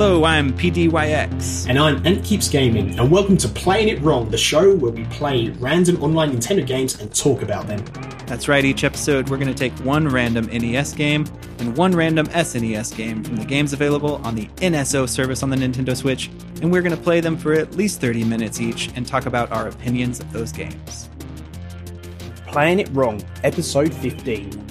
Hello, I'm PDYX. And I'm Ant Keeps Gaming, and welcome to Playing It Wrong, the show where we play random online Nintendo games and talk about them. That's right, each episode we're going to take one random NES game and one random SNES game from the games available on the NSO service on the Nintendo Switch, and we're going to play them for at least 30 minutes each and talk about our opinions of those games. Playing It Wrong, episode 15.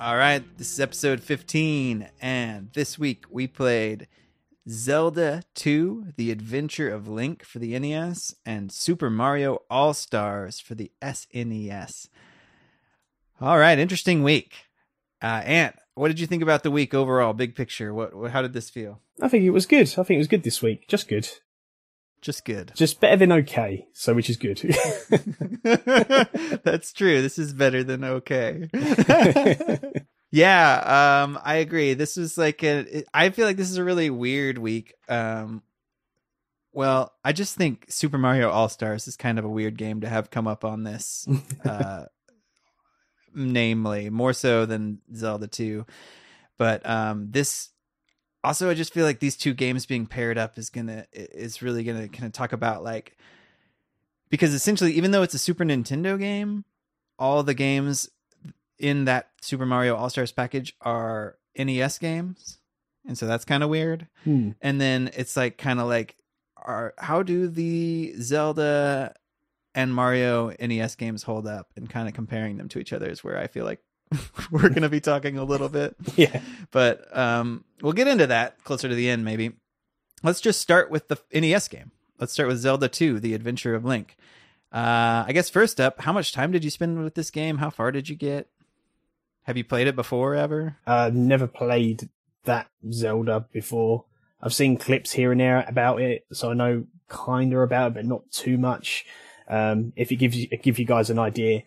All right, this is episode 15, and this week we played Zelda 2 The Adventure of Link for the NES and Super Mario All Stars for the SNES. All right, interesting week. Uh, Ant, what did you think about the week overall? Big picture. What? How did this feel? I think it was good. I think it was good this week. Just good. Just good. Just better than okay, so which is good. That's true. This is better than okay. yeah, um, I agree. This was like a. I feel like this is a really weird week. Um, well, I just think Super Mario All Stars is kind of a weird game to have come up on this. Uh, namely, more so than Zelda Two, but um, this also i just feel like these two games being paired up is gonna is really gonna kind of talk about like because essentially even though it's a super nintendo game all the games in that super mario all-stars package are nes games and so that's kind of weird Hmm. and then it's like kind of like are how do the zelda and mario nes games hold up and kind of comparing them to each other is where i feel like we're going to be talking a little bit yeah. but um, we'll get into that closer to the end, maybe. Let's just start with the NES game. Let's start with Zelda 2, The Adventure of Link. Uh, I guess first up, how much time did you spend with this game? How far did you get? Have you played it before ever? Uh, never played that Zelda before. I've seen clips here and there about it, so I know kinda about it, but not too much. Um, if it gives you, it give you guys an idea,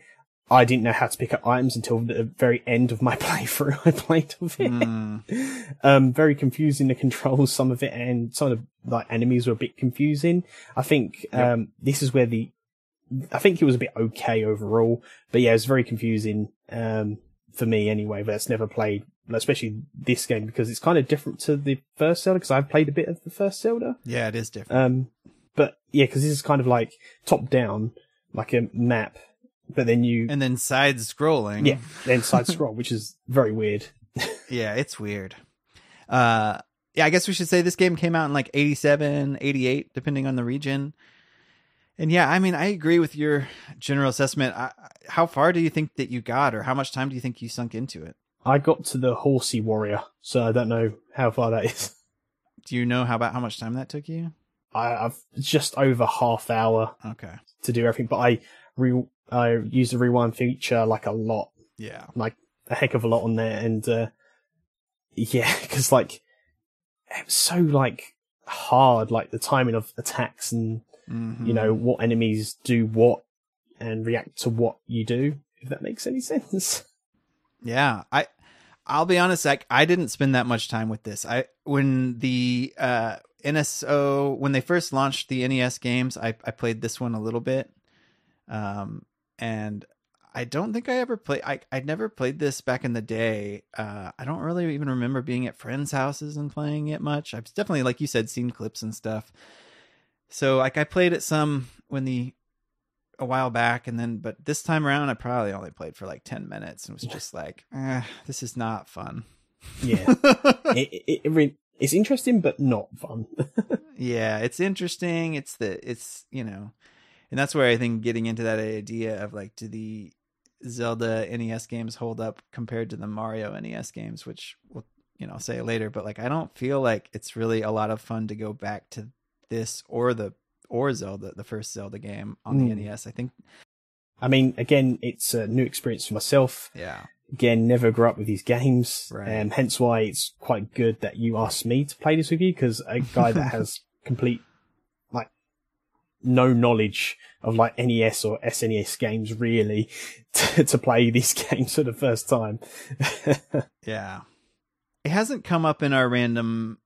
I didn't know how to pick up items until the very end of my playthrough. I played of it. Mm, Um, very confusing the controls, some of it, and some of the like enemies were a bit confusing. I think Yep. um, this is where the, I think it was a bit okay overall, but yeah, it was very confusing um, for me anyway. That's never played, especially this game because it's kind of different to the first Zelda because I've played a bit of the first Zelda. yeah, it is different. Um, but yeah, because this is kind of like top down, like a map, but then you and then side scrolling. yeah, then side scroll, which is very weird. yeah, it's weird. Uh, yeah, I guess we should say this game came out in like 87, 88, depending on the region. And yeah, I mean, I agree with your general assessment. I, how far do you think that you got, or how much time do you think you sunk into it? I got to the horsey warrior, so I don't know how far that is. Do you know how about how much time that took you? I, I've just over half hour Okay. to do everything, but I re I use the rewind feature like a lot, Yeah. like a heck of a lot on there, and uh, yeah, because like it was so like hard, like the timing of attacks and Mhm. you know what enemies do what and react to what you do. If that makes any sense. Yeah, I I'll be honest, like I didn't spend that much time with this. I when the uh NSO when they first launched the NES games, I I played this one a little bit. Um and I don't think I ever played I I never played this back in the day. Uh I don't really even remember being at friends' houses and playing it much. I've definitely like you said seen clips and stuff. So like I played it some when the a while back and then but this time around I probably only played for like 10 minutes and was just like eh, this is not fun. Yeah, it, it, it re- it's interesting but not fun. yeah, it's interesting. It's the it's, you know, and that's where I think getting into that idea of like do the Zelda NES games hold up compared to the Mario NES games, which we'll, you know, say later, but like I don't feel like it's really a lot of fun to go back to this or the or Zelda, the first Zelda game on the Mm. NES. I think I mean, again, it's a new experience for myself. yeah. Again, never grew up with these games, Right. and hence why it's quite good that you asked me to play this with you because a guy that has complete no knowledge of like NES or SNES games really to, to play these games for the first time. Yeah. It hasn't come up in our randomizer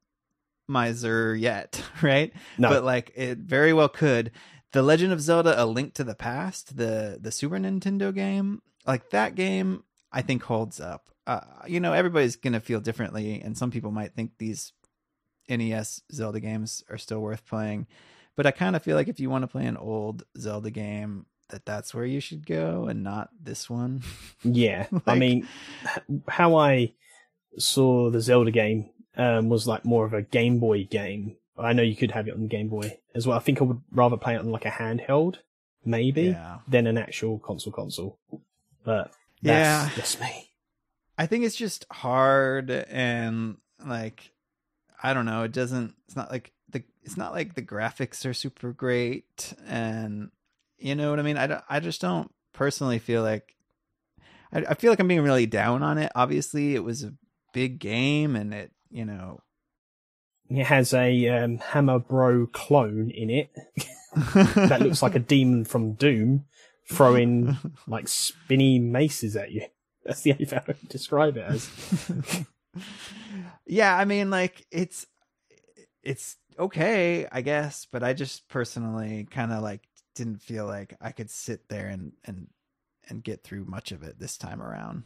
yet, right? no, But like it very well could. The Legend of Zelda: A Link to the Past, the the Super Nintendo game, like that game, I think holds up. Uh, you know, everybody's gonna feel differently, and some people might think these NES Zelda games are still worth playing. But I kind of feel like if you want to play an old Zelda game, that that's where you should go and not this one. Yeah, I mean, how I saw the Zelda game um, was like more of a Game Boy game. I know you could have it on Game Boy as well. I think I would rather play it on like a handheld, maybe, Yeah. than an actual console console. But Yeah. that's just me. I think it's just hard and like I don't know, it doesn't it's not like the it's not like the graphics are super great and you know what I mean? I I just don't personally feel like I, I feel like I'm being really down on it. Obviously, it was a big game and it, you know, It has a um, Hammer Bro clone in it that looks like a demon from Doom throwing like spinny maces at you. That's the only way I would describe it as. yeah, I mean, like it's it's okay, I guess, but I just personally kind of like didn't feel like I could sit there and and and get through much of it this time around.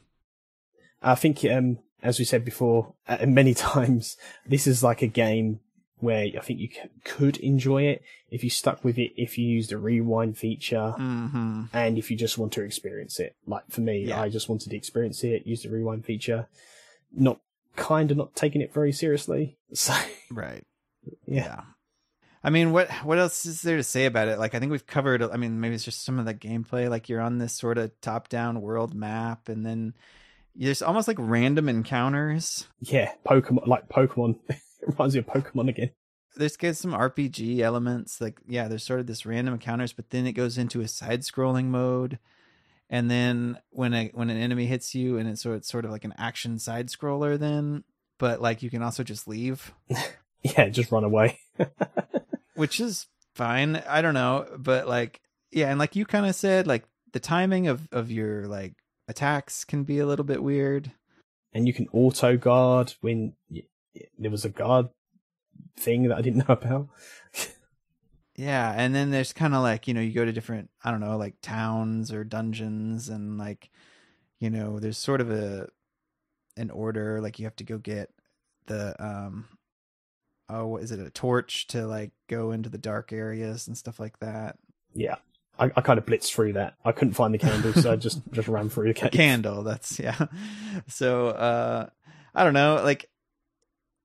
I think, um, as we said before, uh, many times, this is like a game where I think you c- could enjoy it if you stuck with it, if you used a rewind feature, Mm-hmm. and if you just want to experience it. Like for me, Yeah. I just wanted to experience it, use the rewind feature, not kind of not taking it very seriously. So Right. Yeah, I mean, what what else is there to say about it? Like, I think we've covered. I mean, maybe it's just some of the gameplay. Like, you're on this sort of top-down world map, and then there's almost like random encounters. yeah, Pokemon like Pokemon. it reminds me of Pokemon again. there's some RPG elements. Like, yeah, there's sort of this random encounters, but then it goes into a side-scrolling mode. And then when a when an enemy hits you, and it's sort it's sort of like an action side scroller, then, but like you can also just leave, Yeah, just run away. which is fine. I don't know, but like, yeah, and like you kind of said, like the timing of of your like attacks can be a little bit weird. and you can auto guard when y- y- there was a guard thing that I didn't know about. Yeah, and then there's kind of like you know you go to different I don't know like towns or dungeons and like you know there's sort of a an order like you have to go get the um oh what is it a torch to like go into the dark areas and stuff like that. Yeah, I, I kind of blitzed through that. I couldn't find the candle, so I just just ran through the A cave. candle, that's yeah. So uh I don't know like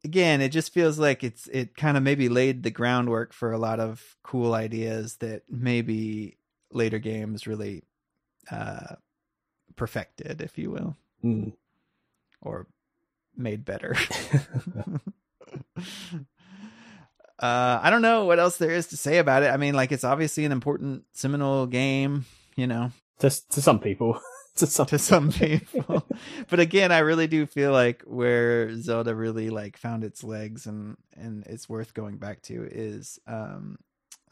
again it just feels like it's it kind of maybe laid the groundwork for a lot of cool ideas that maybe later games really uh perfected if you will Mm. or made better uh i don't know what else there is to say about it i mean like it's obviously an important seminal game you know to to some people, to some to some people. but again, I really do feel like where Zelda really like found its legs and and it's worth going back to is um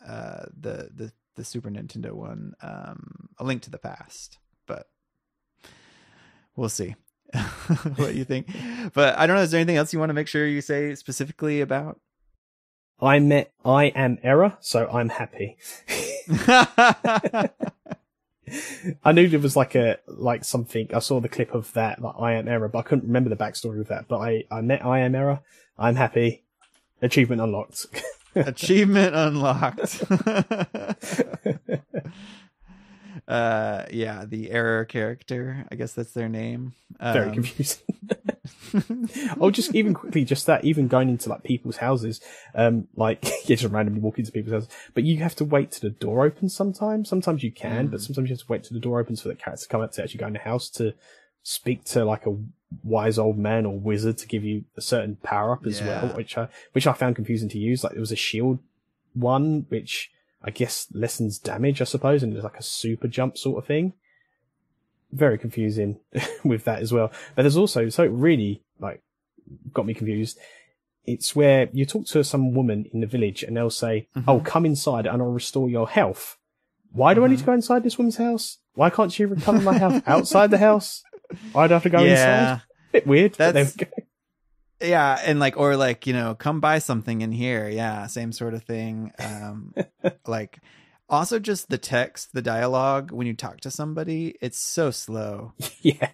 uh the the the Super Nintendo one, um A Link to the Past. But we'll see what you think. But I don't know, is there anything else you want to make sure you say specifically about? I met I am error, so I'm happy. I knew there was like a like something. I saw the clip of that, like I am error, but I couldn't remember the backstory of that. But I I met I am error. I'm happy. Achievement unlocked. Achievement unlocked. uh yeah, the error character. I guess that's their name. Very Um, confusing. oh, just even quickly, just that, even going into like people's houses, um, like you just randomly walk into people's houses, but you have to wait till the door opens sometimes. Sometimes you can, but Mm. sometimes you have to wait till the door opens for the character to come up to actually go in the house to speak to like a wise old man or wizard to give you a certain power up as well, which I, which I found confusing to use. Like there was a shield one, which I guess lessens damage, I suppose, and it's like a super jump sort of thing very confusing with that as well. But there's also so it really like got me confused. It's where you talk to some woman in the village and they'll say, Mhm. "Oh, come inside and I'll restore your health." Why do I need to Mhm. go inside this woman's house? Why can't she recover my health outside the house? I'd have to go inside. yeah. Bit weird. That's-. Yeah, and like or like, you know, come buy something in here. Yeah, same sort of thing. Um like also just the text, the dialogue when you talk to somebody, it's so slow. yeah.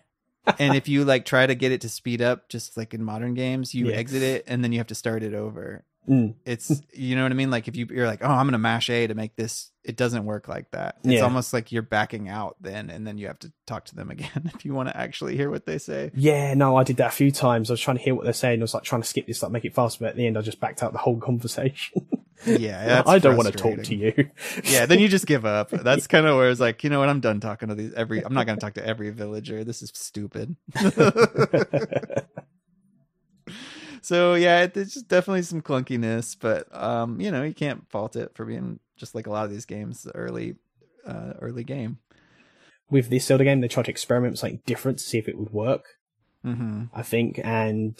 and if you like try to get it to speed up, just like in modern games, you Yeah. exit it and then you have to start it over. Mm. It's you know what I mean. Like if you you're like, oh, I'm gonna mash A to make this. It doesn't work like that. It's Yeah. almost like you're backing out then, and then you have to talk to them again if you want to actually hear what they say. Yeah, no, I did that a few times. I was trying to hear what they're saying. I was like trying to skip this, like make it faster, but at the end, I just backed out the whole conversation. Yeah, I don't want to talk to you. yeah, then you just give up. That's kind of where it's like, you know what? I'm done talking to these every. I'm not going to talk to every villager. This is stupid. So yeah, it, it's just definitely some clunkiness, but um, you know, you can't fault it for being just like a lot of these games, the early, uh, early game. With this Zelda game, they tried to experiment with something different to see if it would work. hmm I think, and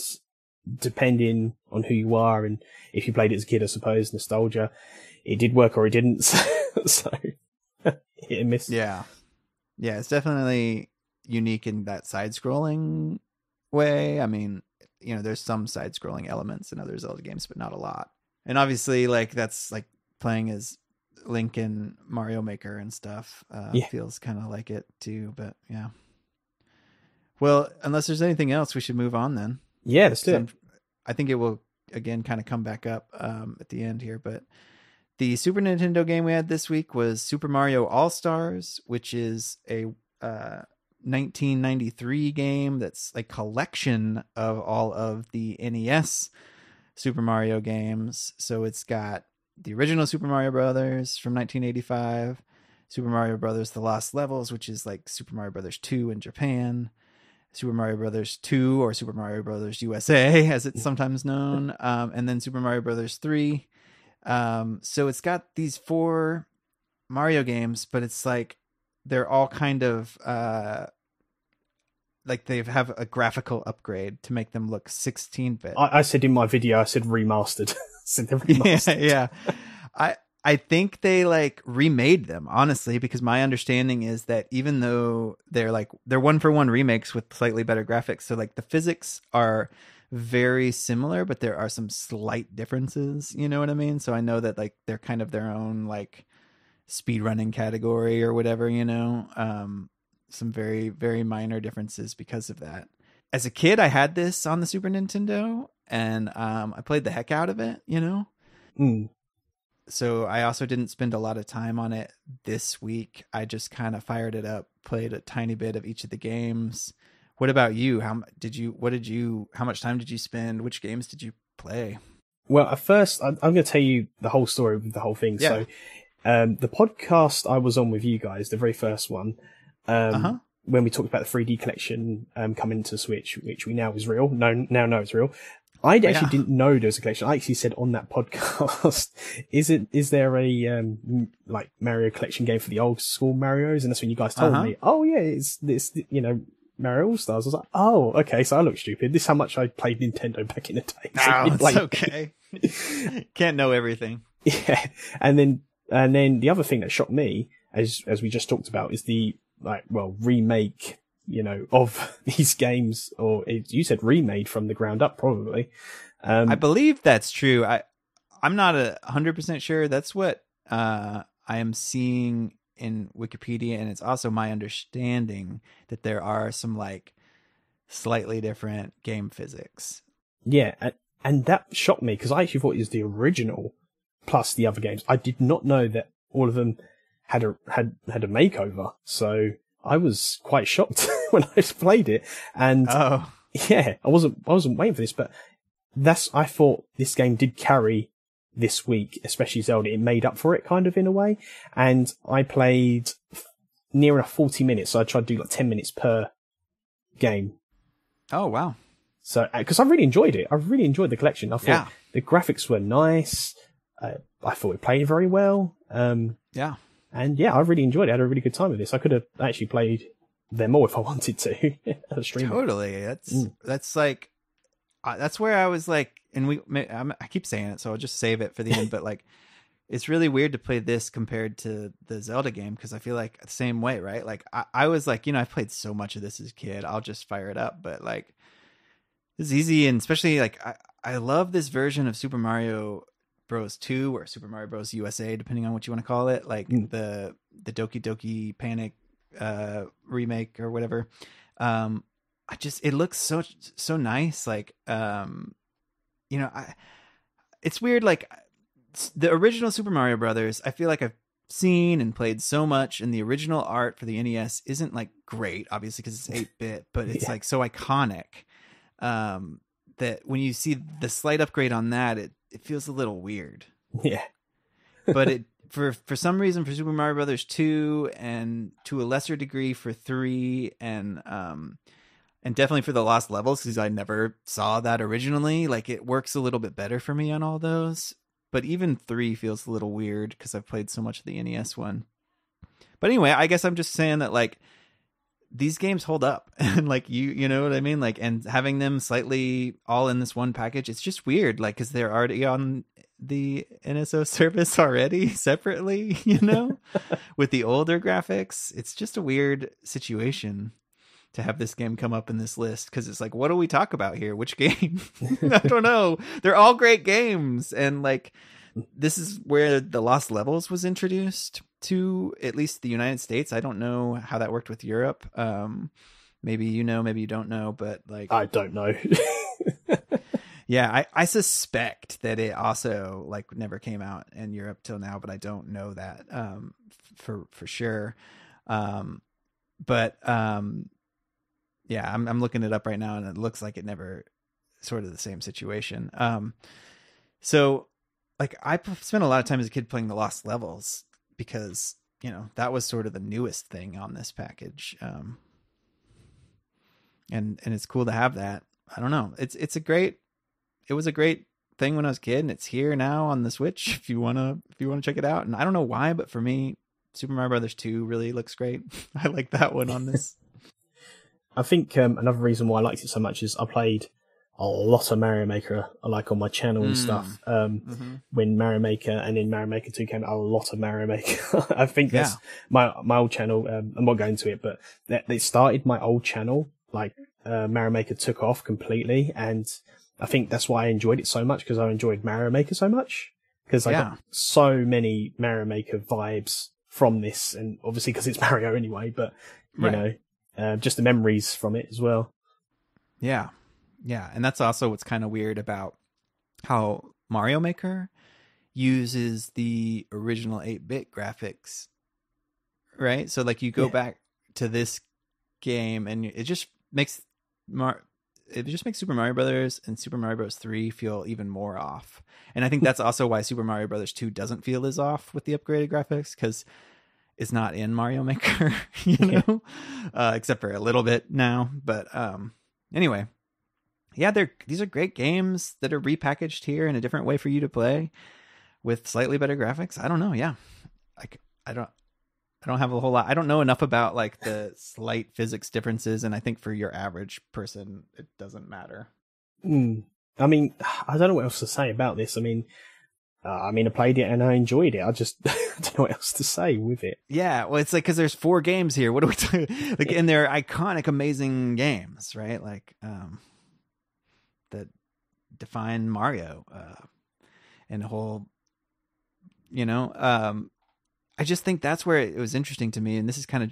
depending on who you are and if you played it as a kid, I suppose nostalgia, it did work or it didn't. so hit and miss. Yeah, yeah, it's definitely unique in that side-scrolling way. I mean, you know, there's some side-scrolling elements in other Zelda games, but not a lot. And obviously, like that's like playing as Link and Mario Maker and stuff. Uh, Yeah. feels kind of like it too. But yeah. Well, unless there's anything else, we should move on then. Yeah, let's do it. I'm- I think it will again kind of come back up um, at the end here, but the Super Nintendo game we had this week was Super Mario All Stars, which is a uh, 1993 game that's a collection of all of the NES Super Mario games. So it's got the original Super Mario Brothers from 1985, Super Mario Brothers: The Lost Levels, which is like Super Mario Brothers 2 in Japan. Super Mario Brothers 2 or Super Mario Brothers USA as it's sometimes known um, and then Super Mario Brothers 3 um, so it's got these four Mario games but it's like they're all kind of uh, like they have a graphical upgrade to make them look 16 bit I, I said in my video, I said remastered. Said remastered. yeah, yeah. I I think they like remade them honestly because my understanding is that even though they're like they're one for one remakes with slightly better graphics, so like the physics are very similar, but there are some slight differences. You know what I mean? So I know that like they're kind of their own like speed running category or whatever. You know, um, some very very minor differences because of that. As a kid, I had this on the Super Nintendo, and um, I played the heck out of it. You know, Mm. so I also didn't spend a lot of time on it this week. I just kind of fired it up, played a tiny bit of each of the games. What about you? How did you? What did you? How much time did you spend? Which games did you play? Well, at first, I'm, I'm going to tell you the whole story of the whole thing. Yeah. So, um, the podcast I was on with you guys, the very first one, um, Uh huh. when we talked about the 3D collection um, coming to Switch, which we now is real. No, now know it's real. I actually Yeah. didn't know there was a collection. I actually said on that podcast, is it is there a um, like Mario collection game for the old school Mario's? And that's when you guys told Uh-huh. me, oh yeah, it's this you know Mario All Stars. I was like, oh okay, so I look stupid. This is how much I played Nintendo back in the day. So, No, it's like- okay. Can't know everything. Yeah, and then and then the other thing that shocked me, as as we just talked about, is the like well remake, you know, of these games, or it, you said remade from the ground up, probably. Um, I believe that's true. I I'm not a hundred percent sure. That's what uh, I am seeing in Wikipedia, and it's also my understanding that there are some like slightly different game physics. yeah, and, and that shocked me because I actually thought it was the original plus the other games. I did not know that all of them had a had had a makeover, so I was quite shocked when I played it, and Oh, yeah, I wasn't I wasn't waiting for this, but that's I thought this game did carry this week, especially Zelda. It made up for it kind of in a way. And I played near enough forty minutes, so I tried to do like ten minutes per game. oh wow. So because I really enjoyed it, I really enjoyed the collection. I thought Yeah. the graphics were nice. Uh, I thought it played very well. Um, Yeah. And yeah, I really enjoyed it. I had a really good time with this. I could have actually played them more if I wanted to. as a streamer. Totally. That's Mm. that's like uh, that's where I was like, and we I'm, I keep saying it, so I'll just save it for the end. but like, it's really weird to play this compared to the Zelda game because I feel like the same way, right? Like I, I was like, you know, I played so much of this as a kid, I'll just fire it up. But like, it's easy, and especially like I I love this version of Super Mario Bros. Two or Super Mario Bros. USA, depending on what you want to call it, like Mm. the the Doki Doki Panic uh remake or whatever. Um, I just it looks so so nice. Like um, you know, I it's weird. Like the original Super Mario Brothers, I feel like I've seen and played so much, and the original art for the NES isn't like great, obviously because it's eight bit, but it's Yeah. like so iconic. Um, that when you see the slight upgrade on that, it it feels a little weird. Yeah. but it for for some reason for Super Mario Brothers 2 and to a lesser degree for 3 and um and definitely for the lost levels cuz I never saw that originally like it works a little bit better for me on all those. But even 3 feels a little weird cuz I've played so much of the NES one. But anyway I guess I'm just saying that like these games hold up. And like you you know what i mean? Like and having them slightly all in this one package it's just weird. Like because they're already on the nso service already separately you know? With the older graphics it's just a weird situation to have this game come up in this list. Because it's like what do we talk about here? Which game? I don't know. They're all great games. And like this is where the lost levels was introduced to at least the united states. I don't know how that worked with europe. Um maybe you know maybe you don't know but like I don't know. yeah I, I suspect that it also like never came out in europe till now but i don't know that um for for sure. Um but um yeah i'm, I'm looking it up right now and it looks like it never sort of the same situation. Um so like I spent a lot of time as a kid playing the lost levels because you know that was sort of the newest thing on this package um and and it's cool to have that. I don't know. It's it's a great it was a great thing when i was a kid and it's here now on the switch if you want to if you want to check it out and i don't know why but for me super mario brothers 2 really looks great. I like that one on this. I think um, another reason why I liked it so much is I played a lot of Mario Maker, like on my channel and Mm. stuff. Um, mm-hmm. when Mario Maker and then Mario Maker 2 came out, a lot of Mario Maker. I think that's Yeah. my my old channel. Um, I'm not going to it, but that they started my old channel. Like uh, Mario Maker took off completely, and I think that's why I enjoyed it so much because I enjoyed Mario Maker so much because I Yeah. got so many Mario Maker vibes from this, and obviously because it's Mario anyway. But you Right. know, uh, just the memories from it as well. Yeah. Yeah. And that's also what's kind of weird about how Mario Maker uses the original 8 bit graphics. Right? So, like, you go Yeah. back to this game and it just makes Mar- it just makes Super Mario Brothers and Super Mario Bros. 3 feel even more off. And I think that's also why Super Mario Brothers 2 doesn't feel as off with the upgraded graphics because it's not in Mario Maker, you Yeah. know, uh, except for a little bit now. But um, anyway, yeah, they're these are great games that are repackaged here in a different way for you to play with slightly better graphics. I don't know. Yeah, like I don't. I don't have a whole lot. I don't know enough about like the slight physics differences, and I think for your average person, it doesn't matter. Mm. I mean, I don't know what else to say about this. I mean, uh, I mean, I played it and I enjoyed it. I just I don't know what else to say with it. Yeah, well, it's like because there's four games here. What are we talking? Like, and they're iconic, amazing games, right? Like, um, that define Mario, uh, and the whole, you know, um, I just think that's where it was interesting to me, and this is kind of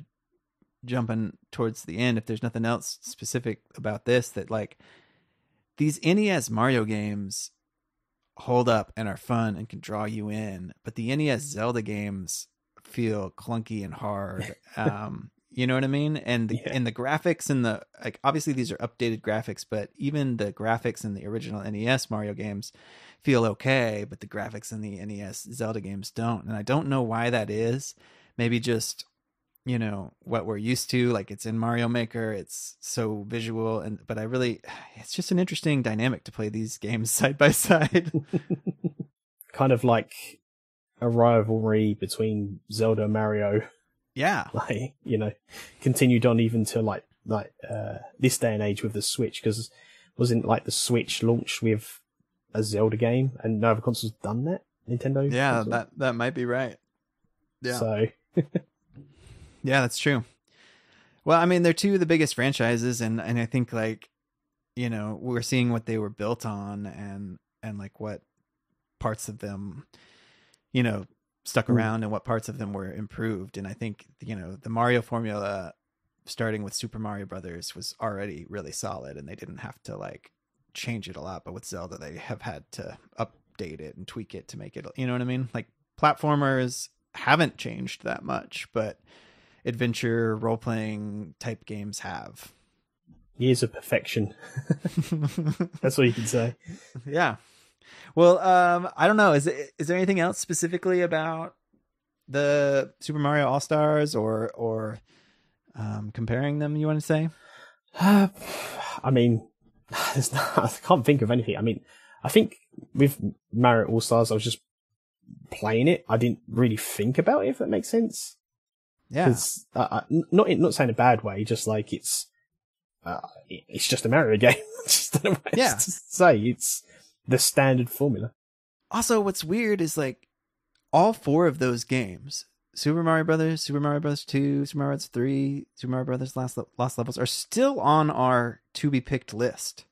jumping towards the end. If there's nothing else specific about this, that like these NES Mario games hold up and are fun and can draw you in, but the NES Zelda games feel clunky and hard. Um, you know what I mean? And the, Yeah. and the graphics and the like. Obviously, these are updated graphics, but even the graphics in the original NES Mario games feel okay, but the graphics in the NES Zelda games don't. And I don't know why that is. Maybe just you know what we're used to like it's in mario maker it's so visual and but i really it's just an interesting dynamic to play these games side by side kind of like a rivalry between Zelda and Mario. Yeah Like you know, continued on even to like like uh, this day and age with the Switch because wasn't like the Switch launched with a Zelda game and no other console's done that. Nintendo. yeah console? that that might be right yeah So Yeah, that's true. Well, I mean, they're two of the biggest franchises, and and I think like, you know, we're seeing what they were built on, and and like what parts of them, you know, stuck Mm. around, and what parts of them were improved. And I think you know the Mario formula starting with Super Mario Brothers was already really solid, and they didn't have to like change it a lot. But with Zelda, they have had to update it and tweak it to make it. You know what I mean? Like platformers haven't changed that much, but adventure role playing type games have. Years of perfection. That's all you can say. Yeah. Well, um, I don't know. Is it, is there anything else specifically about the Super Mario All Stars or or um, comparing them? You want to say? Uh, I mean, not, I can't think of anything. I mean, I think with Mario All Stars, I was just playing it. I didn't really think about it. If that makes sense. Yeah. Uh, not not saying a bad way, just like it's uh, it's just a Mario game. just don't know what yeah. to say it's the standard formula. Also, what's weird is like all four of those games, Super Mario Brothers, Super Mario Brothers 2, Super Mario Brothers 3, Super Mario Brothers Last Lost Levels are still on our to be picked list.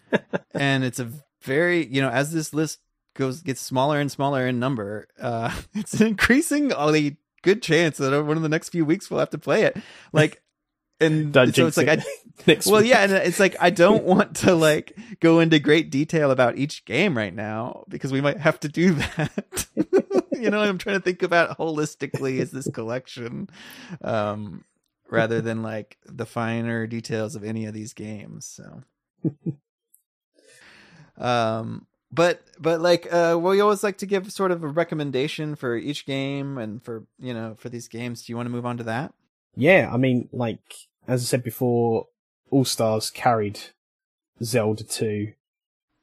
and it's a very, you know, as this list goes gets smaller and smaller in number, uh it's an increasingly good chance that over one of the next few weeks we'll have to play it. Like and so it's like. I well yeah and it's like i don't want to like go into great detail about each game right now because we might have to do that. You know i'm trying to think about holistically as this collection um rather than like the finer details of any of these games so. Um but but like uh we always like to give sort of a recommendation for each game and for you know for these games. Do you want to move on to that? Yeah, I mean, like as I said before, All Stars carried Zelda 2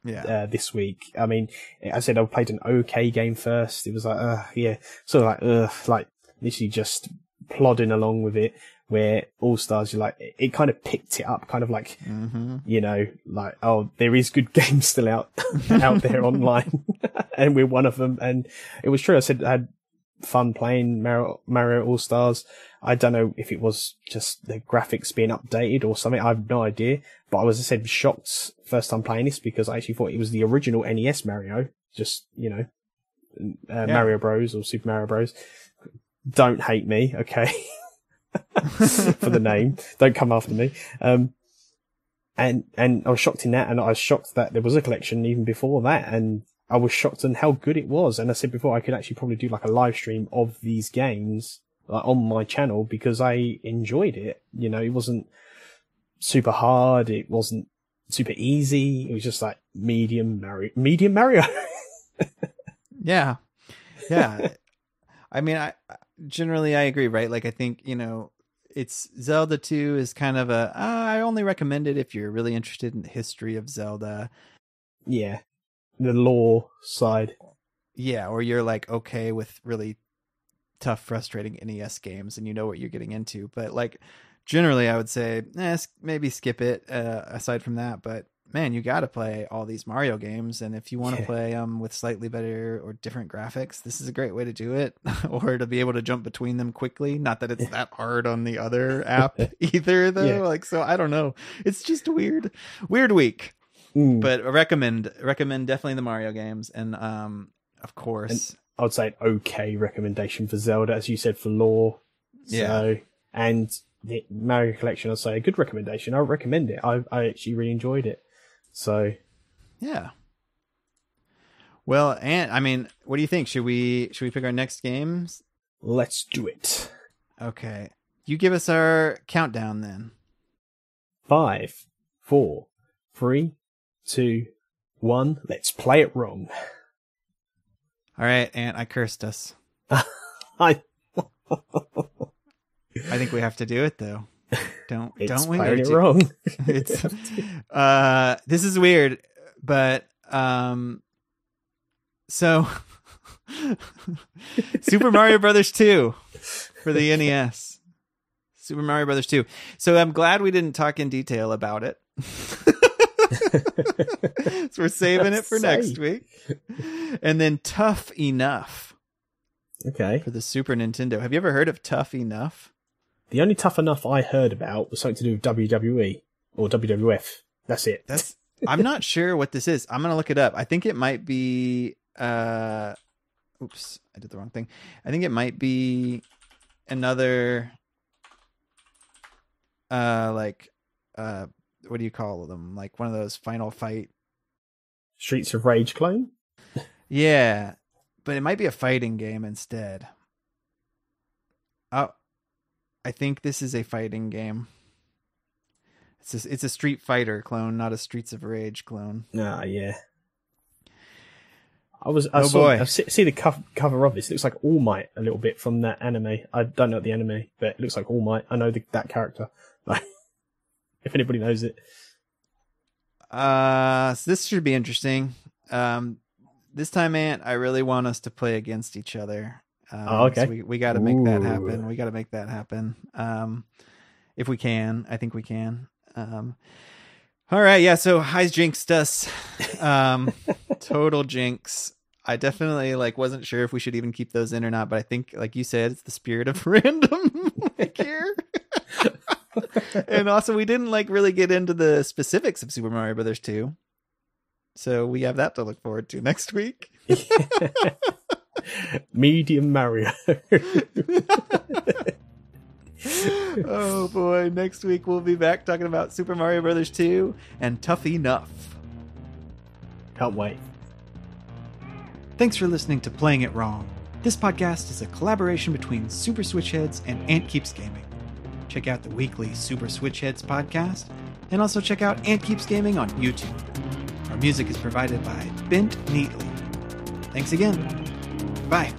yeah uh, this week. I mean, I said I played an okay game first. It was like, uh, yeah, sort of like, uh, like literally just plodding along with it. Where All Stars, you're like, it, it kind of picked it up, kind of like, mm-hmm. you know, like, oh, there is good games still out out there online, and we're one of them. And it was true. I said I had fun playing Mario, Mario All Stars. I don't know if it was just the graphics being updated or something. I have no idea. But I was, as I said, shocked first time playing this because I actually thought it was the original NES Mario. Just, you know, uh, Mario Bros or Super Mario Bros. Don't hate me, okay? For the name. Don't come after me. Um, and, and I was shocked in that and I was shocked that there was a collection even before that and I was shocked on how good it was. And I said before, I could actually probably do like a live stream of these games like, on my channel because I enjoyed it. You know, it wasn't super hard. It wasn't super easy. It was just like medium Mario, medium Mario. Yeah. Yeah. I mean, I generally I agree, right? Like I think, you know, it's Zelda 2 is kind of a uh, I only recommend it if you're really interested in the history of Zelda. yeah. The law side. Yeah, or you're like okay with really tough frustrating NES games and you know what you're getting into, but like generally I would say eh, maybe skip it uh, aside from that, but man, you got to play all these Mario games, and if you want to Yeah. play them with slightly better or different graphics, this is a great way to do it, or to be able to jump between them quickly. Not that it's that hard on the other app either, though. Yeah. Like, so I don't know. It's just weird, weird week. Mm. But recommend recommend definitely the Mario games, and um, of course, I would say an okay recommendation for Zelda, as you said, for lore. Yeah. So, and the Mario Collection, I'd say a good recommendation. I would recommend it. I, I actually really enjoyed it. So, yeah. Well, and I mean, what do you think? Should we should we pick our next games? let's do it. Okay, you give us our countdown then. Five, four, three, two, one. Let's play it wrong. All right, Ant, I cursed us. I I think we have to do it though. Don't don't we? playing it do- wrong. it's uh this is weird, but um so Super Mario Brothers 2 for the NES. Super Mario Brothers 2. So I'm glad we didn't talk in detail about it. so we're saving it for Say. next week. And then Tough Enough okay. for the Super Nintendo. Have you ever heard of Tough Enough? The only tough enough I heard about was something to do with WWE or WWF. That's it. That's I'm not sure what this is. I'm gonna look it up. I think it might be uh oops, I did the wrong thing. I think it might be another uh like uh what do you call them? Like one of those final fight. Streets of Rage clone. Yeah, but it might be a fighting game instead. Oh, I think this is a fighting game. It's a, it's a Street Fighter clone, not a Streets of Rage clone. Ah, yeah. I was. I Oh, saw, boy. I see, the cover, cover of this. It looks like All Might a little bit from that anime. I don't know the anime, but it looks like All Might. I know the, that character. Like, if anybody knows it. Uh, so this should be interesting. Um, this time, Ant, I really want us to play against each other. Um, Oh, okay. so we we got to make that happen. We got to make that happen. Um, if we can, I think we can. Um, all right, yeah. So Highs jinxed us. Um, total jinx. I definitely like wasn't sure if we should even keep those in or not, but I think, like you said, it's the spirit of random like here. And also, we didn't like really get into the specifics of Super Mario Brothers 2. So we have that to look forward to next week. Medium Mario. oh boy, next week we'll be back talking about Super Mario Brothers 2 and Tough Enough. Can't wait. Thanks for listening to Playing It Wrong. This podcast is a collaboration between Super Switch Headz and Ant Keeps Gaming. Check out the weekly Super Switch Headz podcast, and also check out Ant Keeps Gaming on YouTube. Our music is provided by Bent Neatly. Thanks again. Bye.